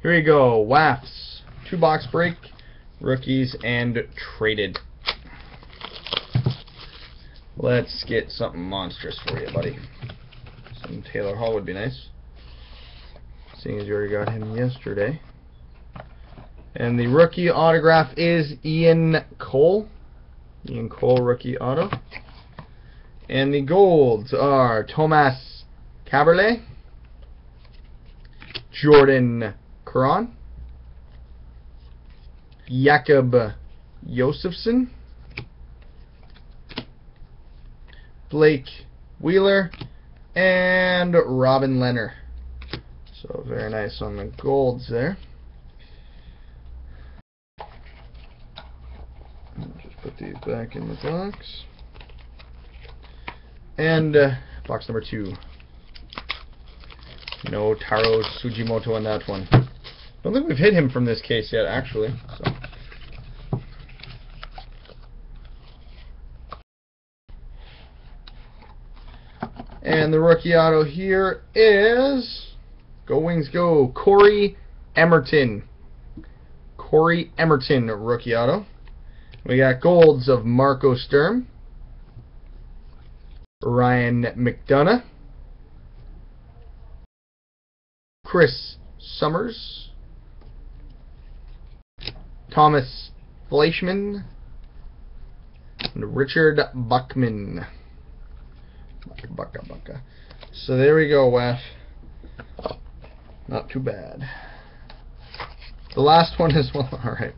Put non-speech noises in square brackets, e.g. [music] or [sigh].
Here we go. WAFs. Two box break. Rookies and traded. Let's get something monstrous for you, buddy. Some Taylor Hall would be nice. Seeing as you already got him yesterday. And the rookie autograph is Ian Cole. Ian Cole rookie auto. And the golds are Tomas Kaberle, Jordan Caron, Jacob Josefson, Blake Wheeler, and Robin Lehner. So very nice on the golds there. Just put these back in the box. And uh, box number two. No Taro Sugimoto on that one. Don't think we've hit him from this case yet, actually. So. And the rookie auto here is Go Wings Go Corey Emmerton. Corey Emmerton rookie auto. We got golds of Marco Sturm, Ryan McDonagh, Chris Summers, Tomas Fleischmann, and Richard Bachman. Bucka, bucka, bucka. So there we go, Wef. Not too bad. The last one is [laughs] well, alright.